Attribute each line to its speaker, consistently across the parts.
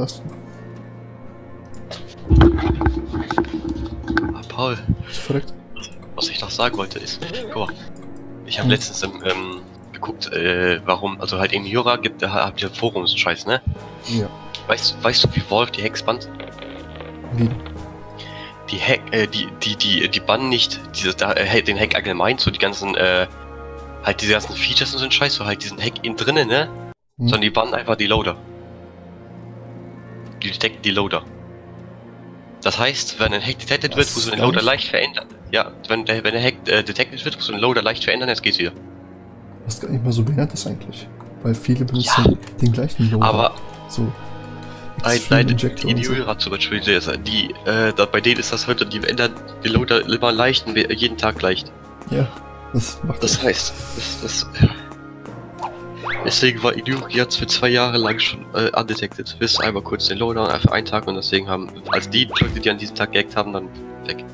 Speaker 1: Das?
Speaker 2: Ah, Paul,
Speaker 1: Bist du verreckt?
Speaker 2: was ich noch sagen wollte ist, guck mal, ich habe
Speaker 1: Hm.
Speaker 2: letztens ähm, geguckt, äh, warum, also halt in Jura gibt, da habt ihr Forums und Scheiß, ne?
Speaker 1: Ja.
Speaker 2: Weißt, du- weißt du, wie Wolf die Hacks bannt?
Speaker 1: Wie?
Speaker 2: Die Hack, äh, die, die, die, die bannen nicht diese, da, äh, den Hack allgemein, so die ganzen, äh, halt diese ganzen Features und so ein Scheiß, so halt diesen Hack in drinnen, ne?
Speaker 1: Hm?
Speaker 2: Sondern die bannen einfach die Loader. Die detecken die Loader. Das heißt, wenn ein Hack detected wird, musst du den? Loader leicht verändern. Ja, wenn der, wenn der Hack äh, detected wird, musst du den Loader leicht verändern, jetzt geht's wieder.
Speaker 1: Was gar nicht mal so behindert ist eigentlich. Weil viele benutzen den gleichen Loader.
Speaker 2: Aber
Speaker 1: so.
Speaker 2: Nein, die. Jura zum Beispiel, die, äh, da, bei denen ist das heute, die ändern die Loader immer leicht und jeden Tag leicht.
Speaker 1: Ja, das macht
Speaker 2: Das heißt, das, das, ja. Deswegen war Idiot jetzt für zwei Jahre lang schon äh, undetected. Bis einmal kurz den Loader für einen Tag und deswegen haben, als die Leute, die an diesem Tag gehackt haben, dann weg.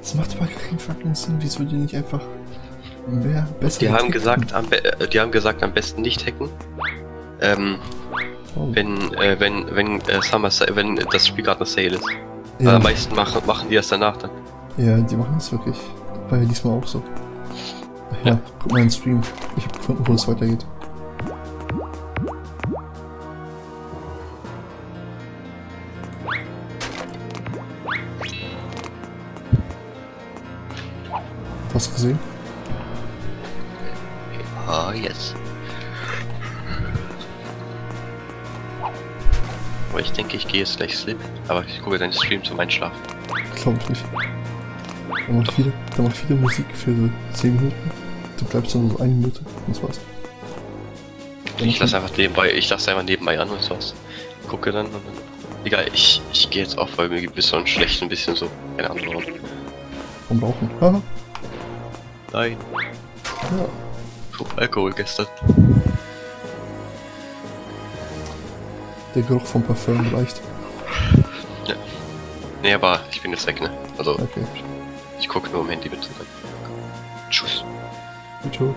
Speaker 1: Das macht aber keinen fucking Sinn. Wieso die nicht einfach mehr besser
Speaker 2: Die haben gesagt, am, äh, die haben gesagt, am besten nicht hacken. Ähm,
Speaker 1: Oh.
Speaker 2: wenn, äh, wenn, wenn, äh, Summer wenn das Spiel gerade eine Sale ist. Weil
Speaker 1: ja,
Speaker 2: am meisten machen, machen die das danach dann.
Speaker 1: ja, die machen das wirklich. War ja diesmal auch so. Ja, guck mal in den Stream. Ich habe gefunden, wo es weitergeht. Hast du gesehen?
Speaker 2: Ah, yes. Aber ich denke, ich gehe jetzt gleich sleep. Aber ich gucke deinen Stream zum Einschlafen.
Speaker 1: Glaube ich nicht. Macht, viele, da macht viele Musik für so 10 Minuten. Du bleibst dann so eine Minute und das war's. Dann
Speaker 2: Ich lasse einfach nebenbei, ich lasse einfach nebenbei an und sowas. Gucke dann und dann. Egal, ich, ich gehe jetzt auf, weil mir gibt es so ein schlecht ein bisschen so. Keine Ahnung warum.
Speaker 1: vom Rauchen. Haha.
Speaker 2: Nein,
Speaker 1: Ja.
Speaker 2: Puh, Alkohol gestern.
Speaker 1: Der Geruch vom Parfum reicht.
Speaker 2: Nee, aber ich bin jetzt weg, ne? Also,
Speaker 1: Okay.
Speaker 2: Ich gucke nur am Handy bitte. Tschüss.
Speaker 1: Ciao.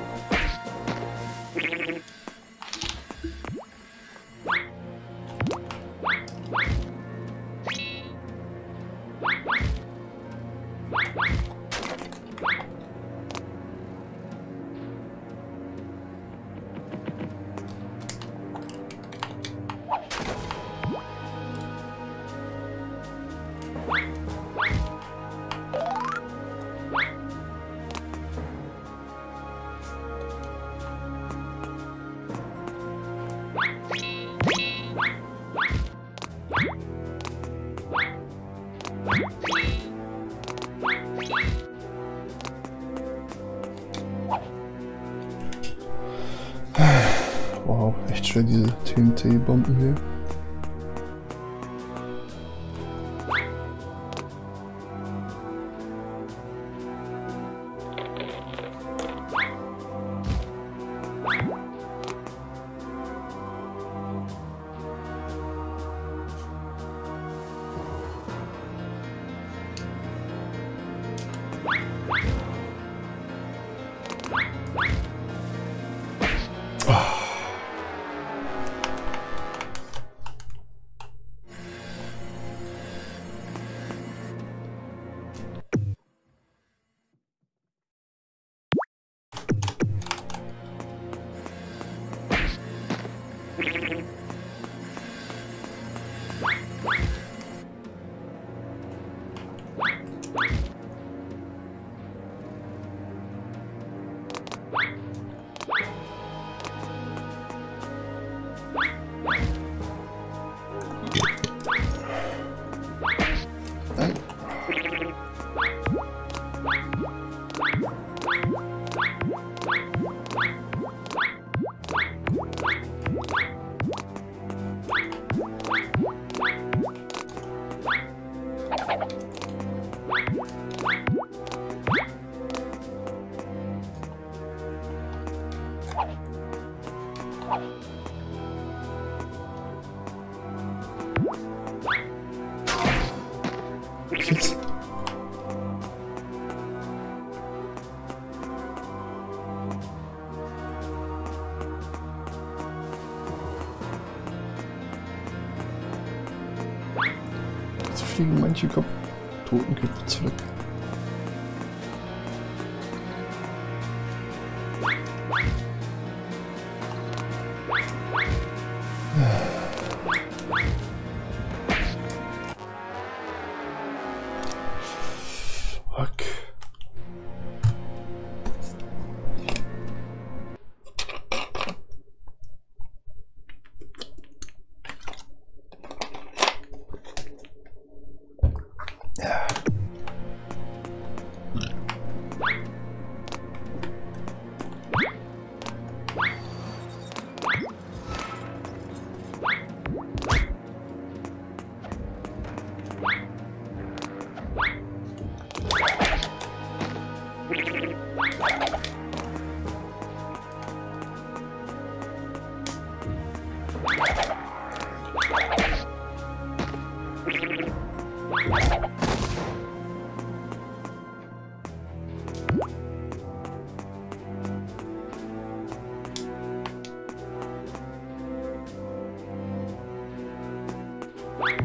Speaker 1: Schwer diese TNT-Bomben hier. fliegen manche Kopf. Totenköpfe zurück.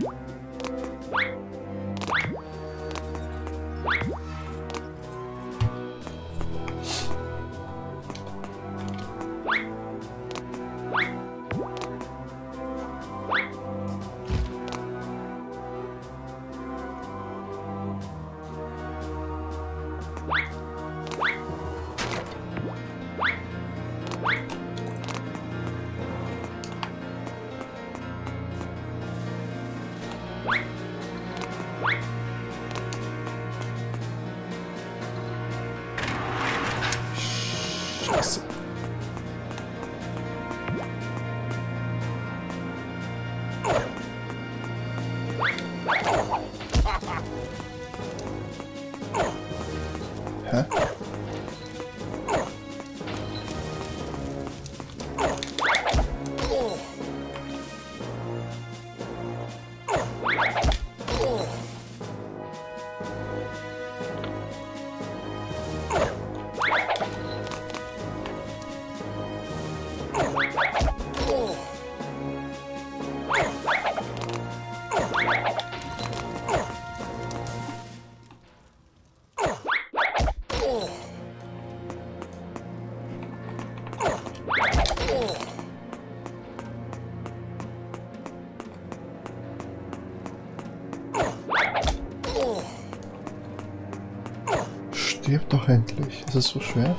Speaker 1: Bye. Stirb doch endlich. Ist es so schwer?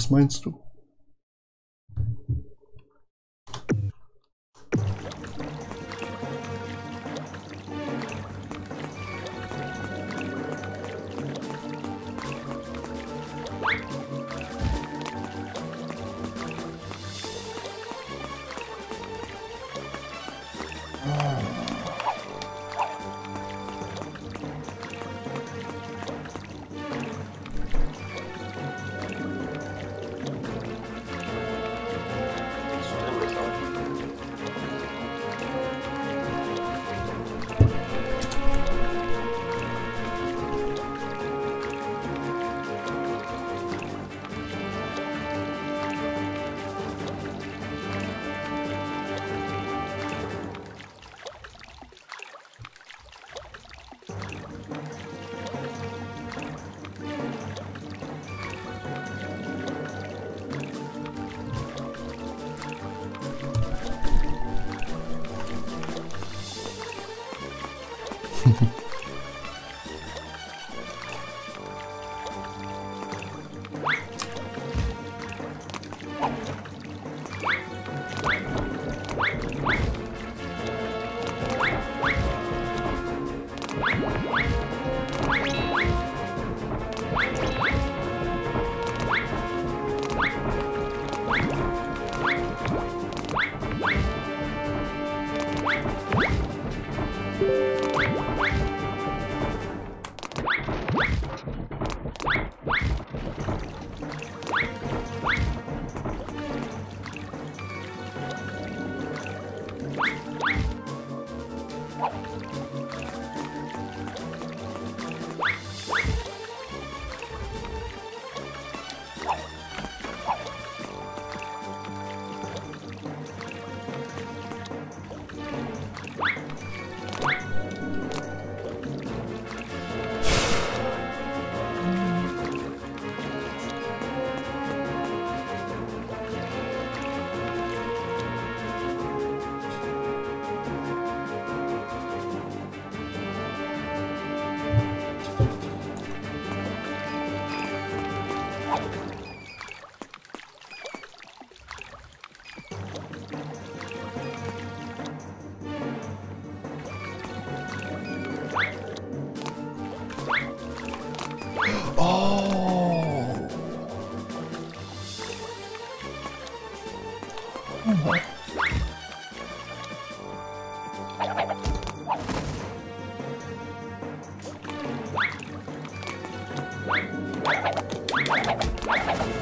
Speaker 1: Was meinst du? Endlich.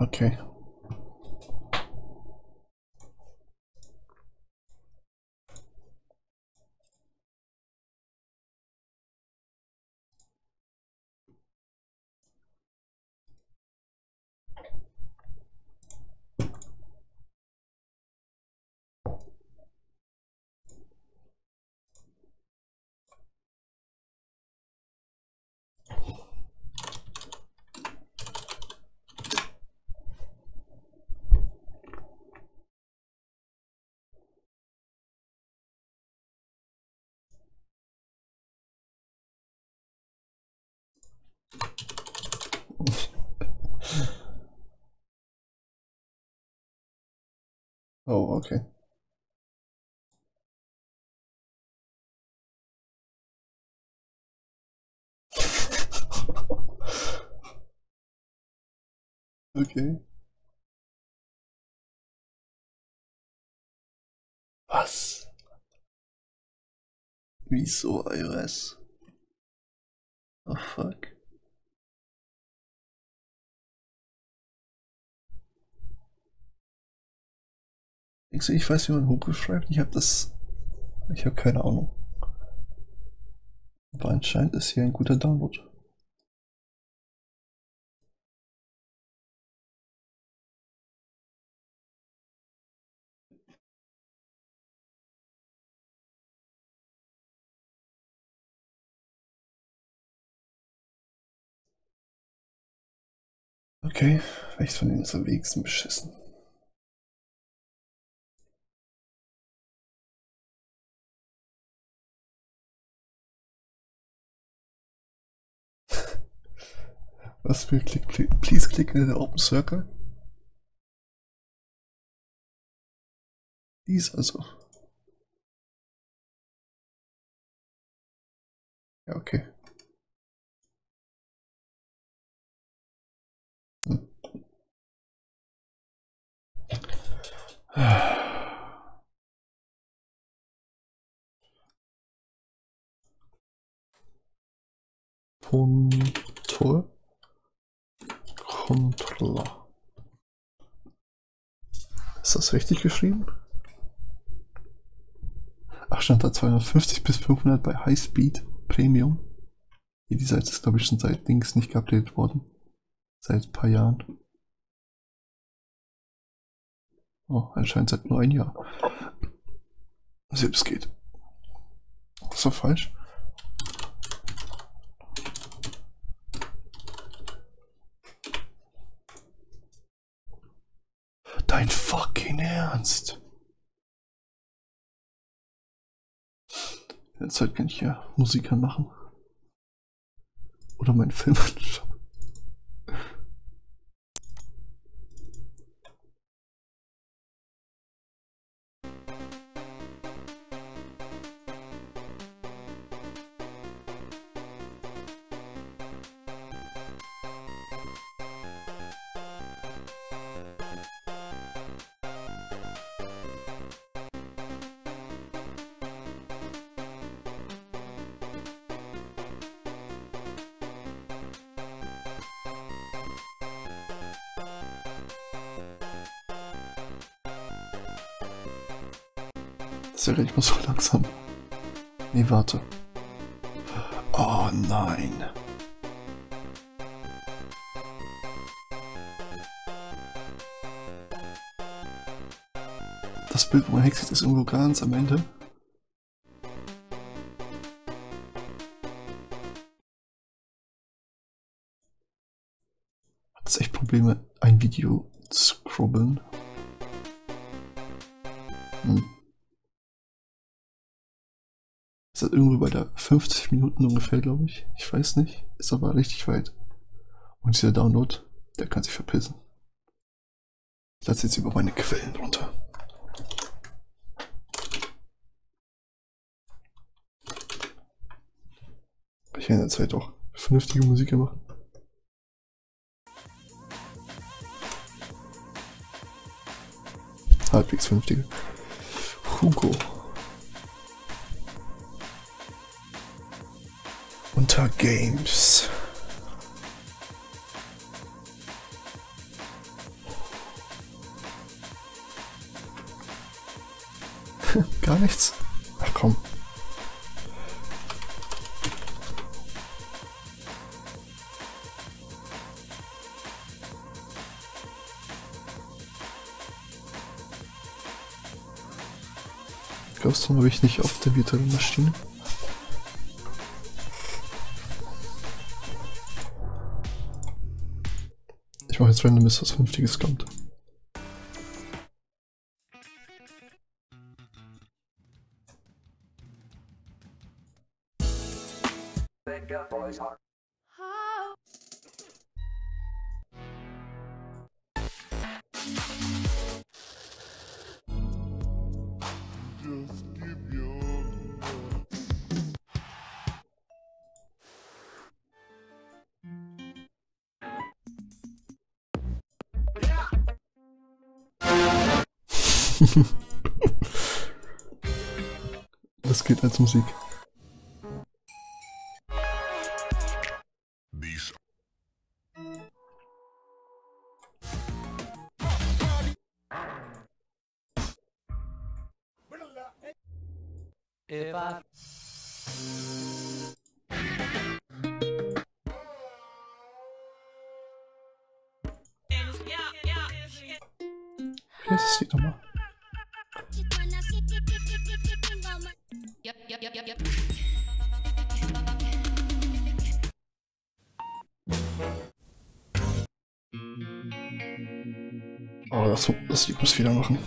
Speaker 1: Okay. Oh, okay. okay. Was? Wieso iOS? Oh fuck. Ich weiß, wie man Hochgriff schreibt? Ich habe das. Ich habe keine Ahnung. Aber anscheinend ist hier ein guter Download. Okay, welches von denen ist am wenigsten beschissen? Was für Klick, klick, please click in the open circle? Dies also. Ja, okay. Hm. Controller. Ist das richtig geschrieben? Ach, stand da 250 bis 500 bei High Speed Premium. Die Seite ist, glaube ich, schon seit Dings nicht geupdatet worden. Seit ein paar Jahren. Oh, anscheinend seit nur ein Jahr. Selbst geht. Ist doch falsch. Fucking Ernst. Derzeit kann ich ja Musik anmachen. Oder meinen Film anschauen. Gar nicht mal so langsam. Nee, warte. Oh nein. Das Bild, wo man Hexe ist irgendwo ganz am Ende. Hat es echt Probleme, 50 Minuten ungefähr, glaube ich. Ich weiß nicht. Ist aber richtig weit. Und dieser Download, der kann sich verpissen. Ich lasse jetzt über meine Quellen runter. Ich in der Zeit auch vernünftige Musik gemacht. Halbwegs vernünftige. Hugo. Unter Games. Gar nichts. Ach komm. Ghost habe ich nicht auf der virtuellen Maschine. Ich mache jetzt random, bis was Vernünftiges kommt. Das geht als Musik.
Speaker 3: If I
Speaker 1: Wie heißt das Lied nochmal? Das Lied muss wieder machen.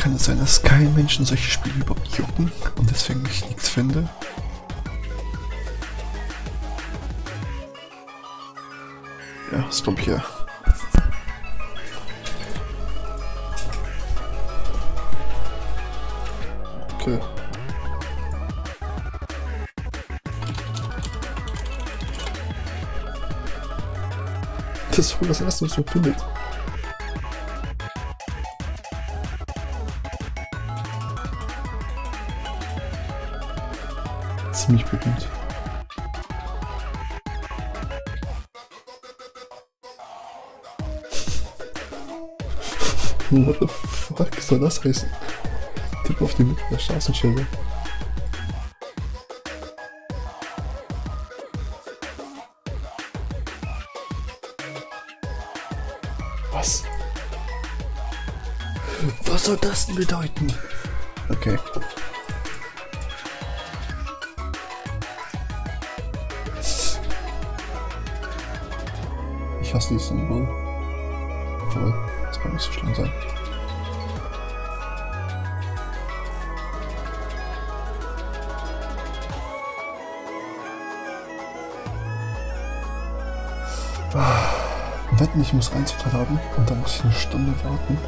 Speaker 1: Kann es sein, dass kein Menschen solche Spiele überhaupt jucken und deswegen ich nichts finde? Ja, glaube ich ja. Okay. Das ist wohl das erste, was man findet. Ziemlich berühmt. What the fuck soll das heißen? Tipp auf die Mitte der Straßenschilder. Was? Was soll das denn bedeuten? Okay. Ich hasse dieses Symbol. Obwohl, das kann nicht so schlimm sein. Ah, Wetten, ich muss Einzelteil haben und dann muss ich eine Stunde warten.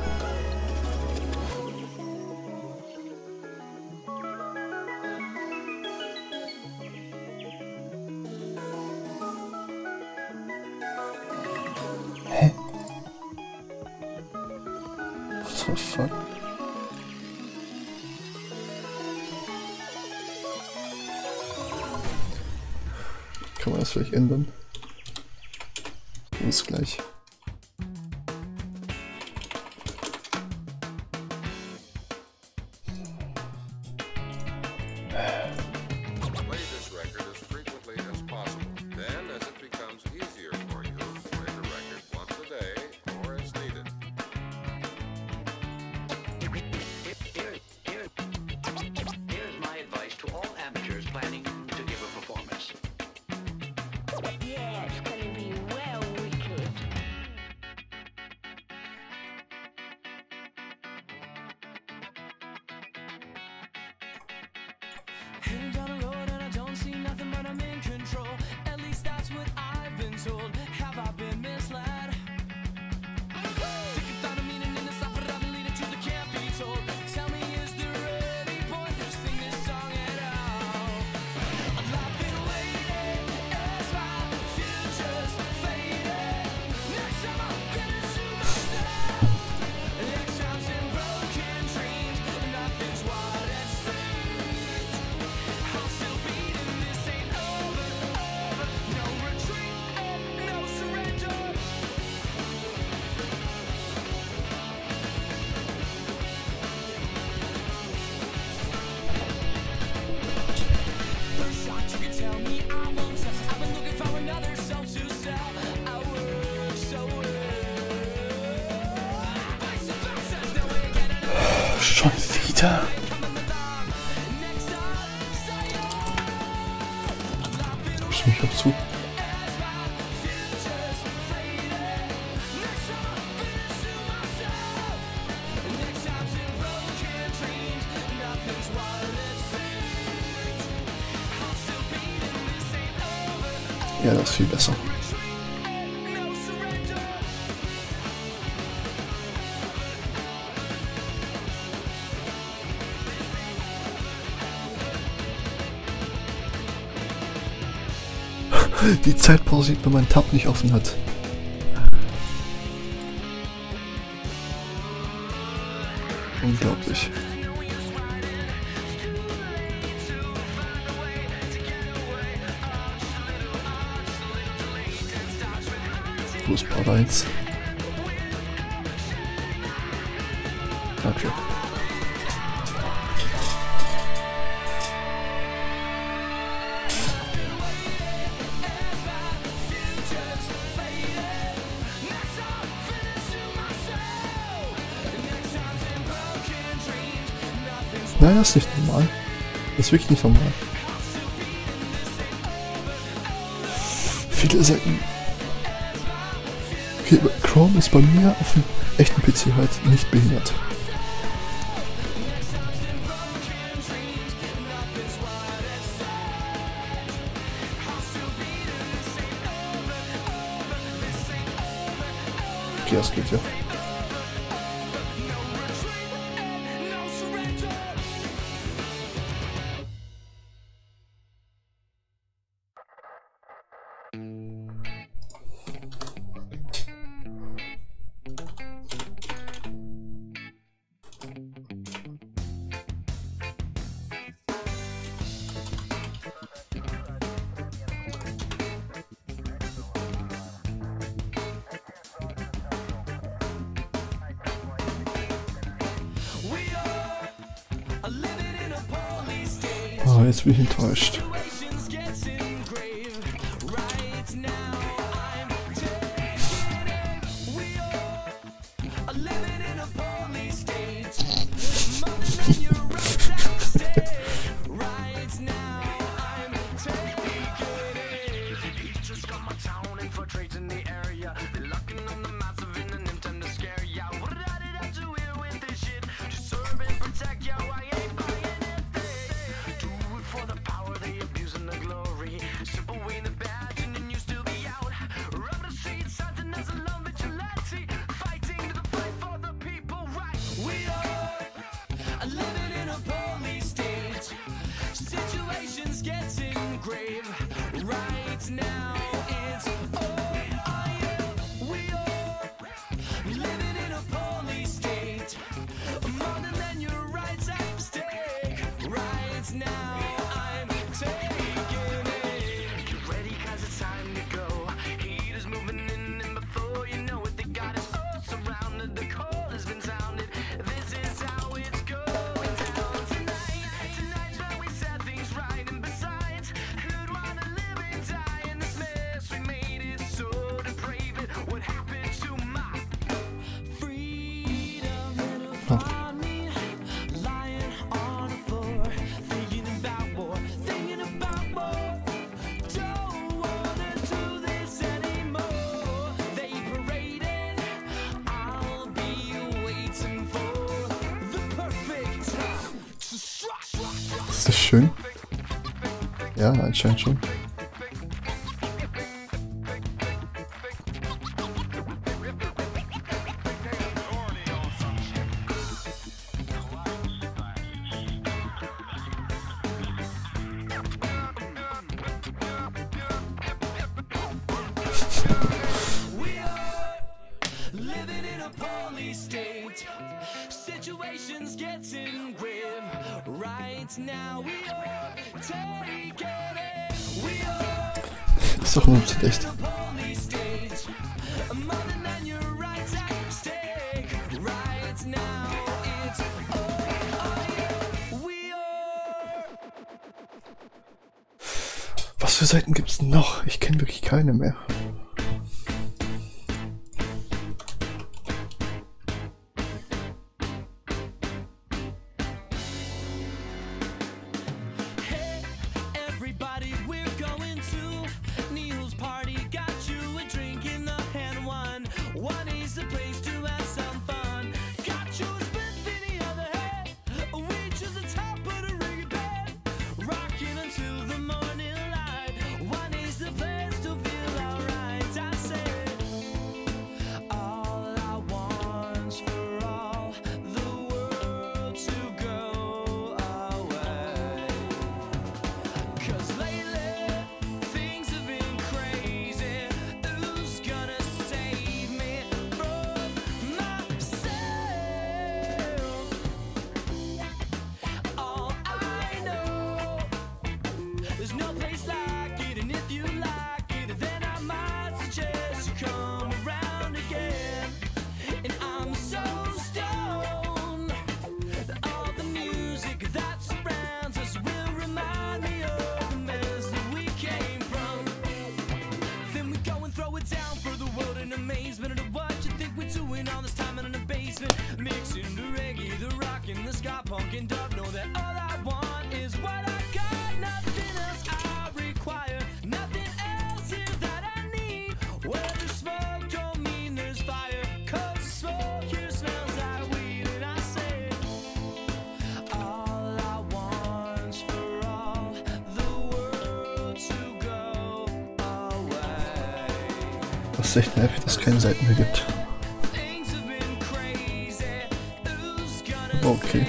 Speaker 4: Die Zeit pausiert, wenn man Tab nicht offen hat. Unglaublich. Fußball 1. Nein, das ist nicht normal. Das ist wirklich nicht normal. Viele Seiten. Okay, Chrome ist bei mir auf dem echten PC halt nicht behindert. Okay, das geht ja. enttäuscht. schön. Ja, anscheinend schon. Ist doch nur echt. Was für Seiten gibt's noch? Ich kenne wirklich keine mehr. ist echt nervig, dass es keine Seiten mehr gibt. Aber okay.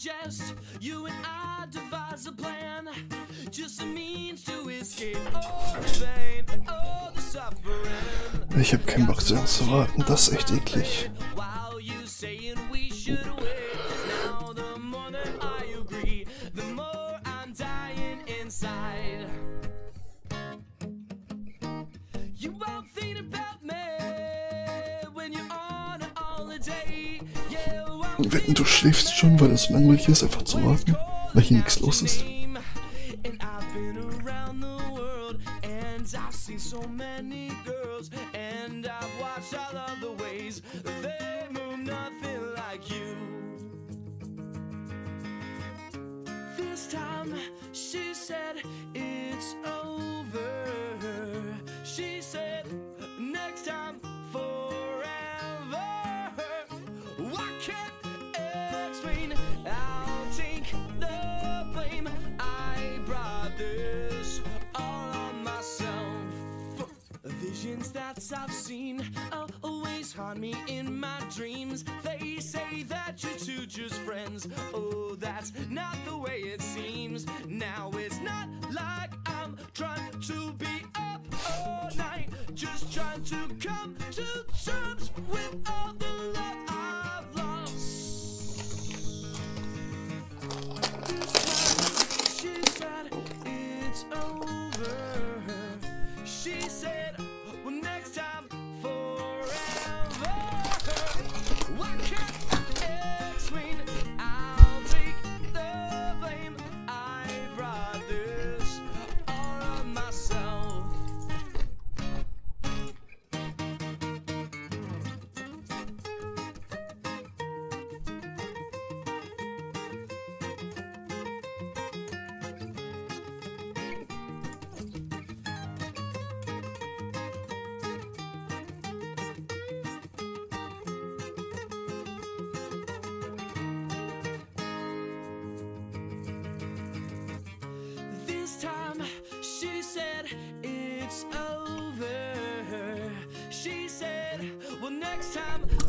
Speaker 1: suggest you and I devise a plan, just a means to escape all the pain, all the suffering.
Speaker 4: Ich hab keinen Bock zu zu warten, das ist echt eklig. du schläfst schon, weil es so langweilig ist, einfach zu warten, weil hier nichts los ist.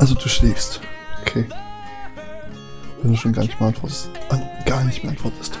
Speaker 4: Also du schläfst. Okay. Wenn du schon gar nicht mehr antwortest. Gar nicht mehr antwortest.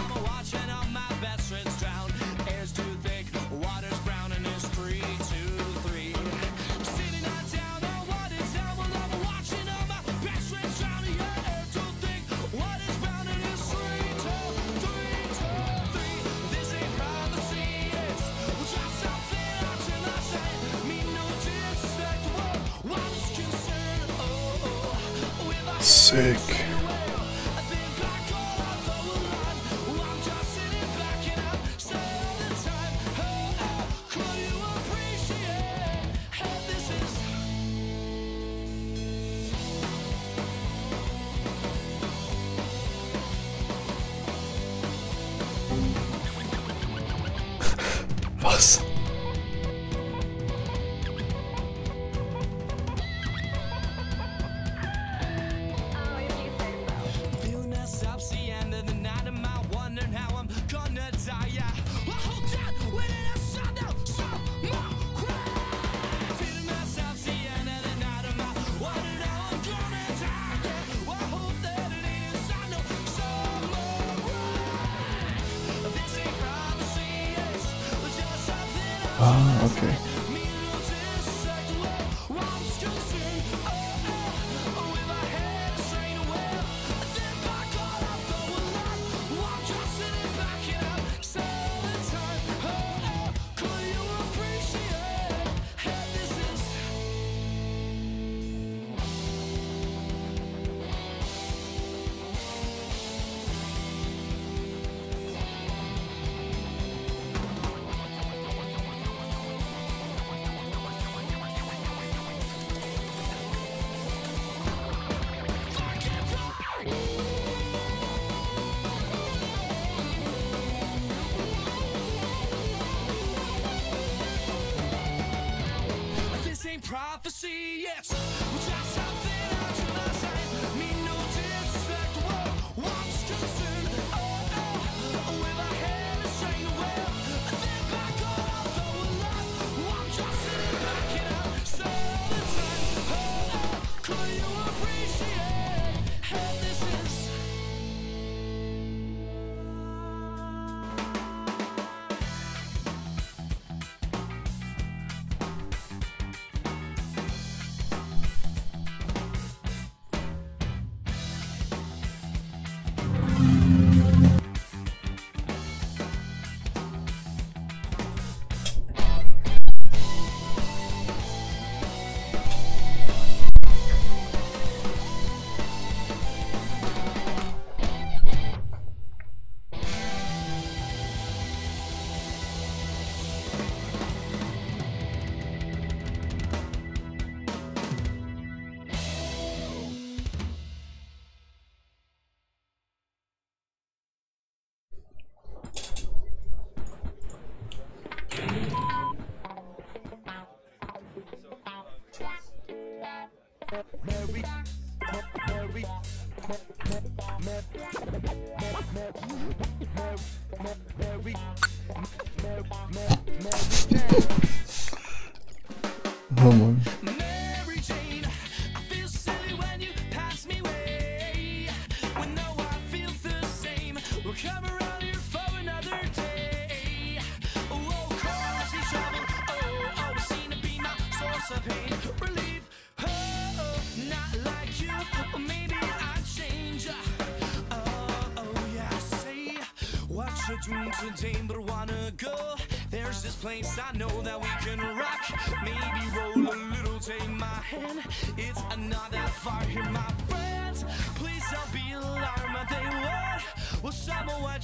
Speaker 1: prophecy,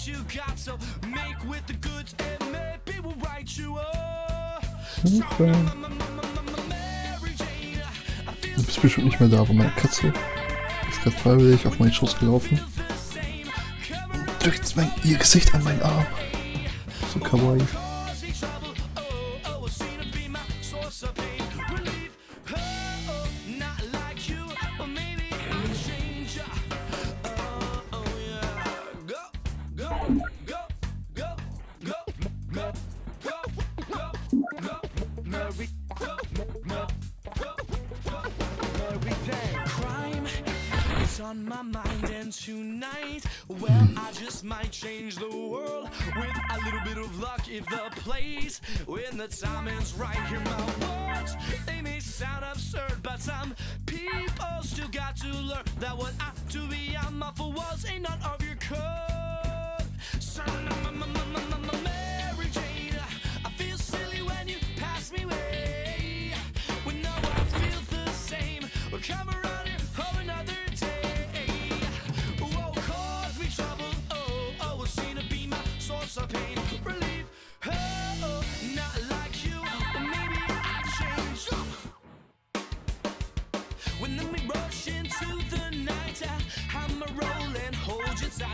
Speaker 1: you
Speaker 4: got, so make with the goods and maybe we'll write you up.
Speaker 1: Du bist bestimmt nicht mehr da, aber meine Katze ist gerade freiwillig auf meinen Schoß gelaufen.
Speaker 4: Und
Speaker 1: drückt ihr Gesicht an meinen Arm. So kawaii.
Speaker 4: change the world with a little bit of luck if the place when the time is right. Hear my words, they may sound absurd, but some people still got to learn that what I to be I'm up for was ain't none of your code. Son of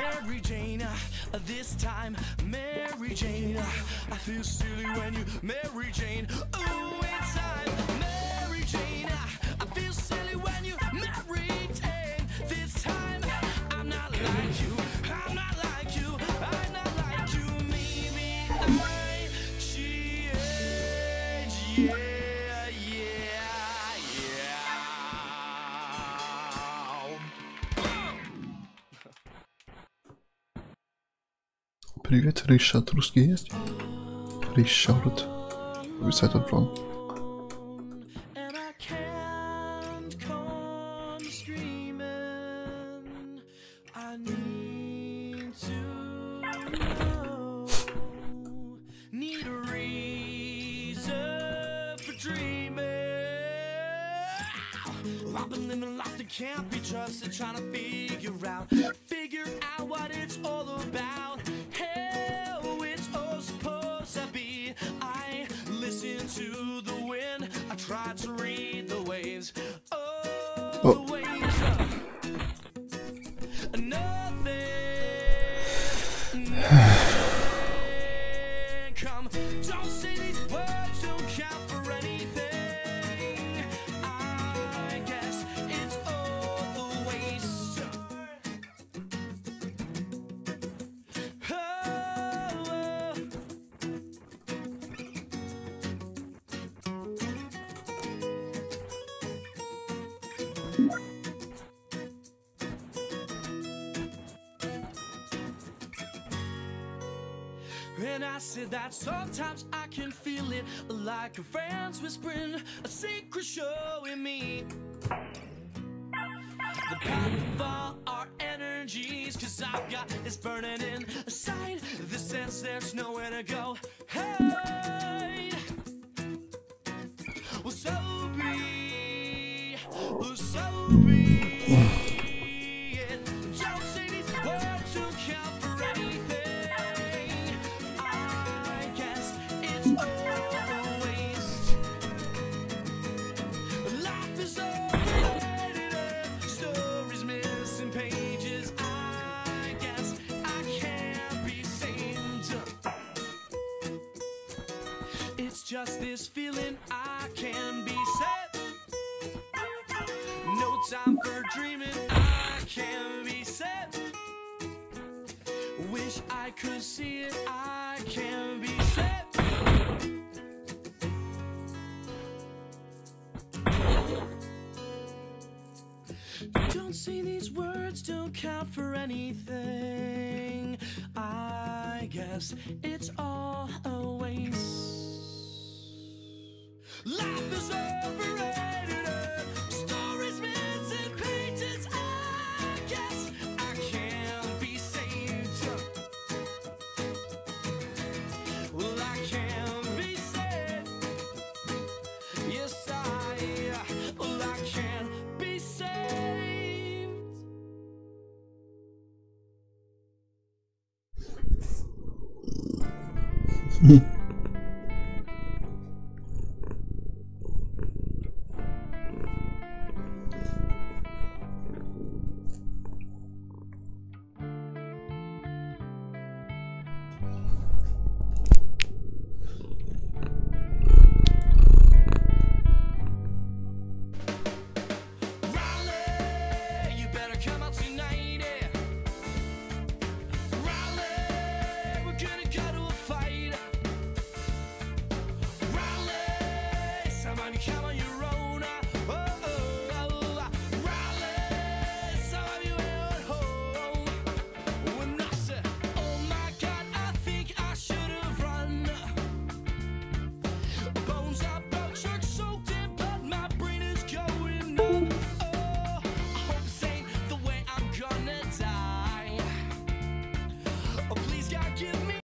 Speaker 4: Mary Jane, uh, this time, Mary Jane. Uh, I feel silly when you, Mary Jane.
Speaker 1: Ooh. Ryszard ruski jest? Ryszard. Wysadł plan.
Speaker 4: And I said that sometimes I can feel it Like a friend's whispering a secret showing me. The power of all our energies Cause I've got this burning inside. This sense there's nowhere to go. These words don't count for anything. I guess it's all a waste. Life is overrated.